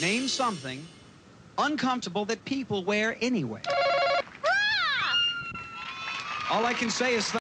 Name something uncomfortable that people wear anyway. All I can say is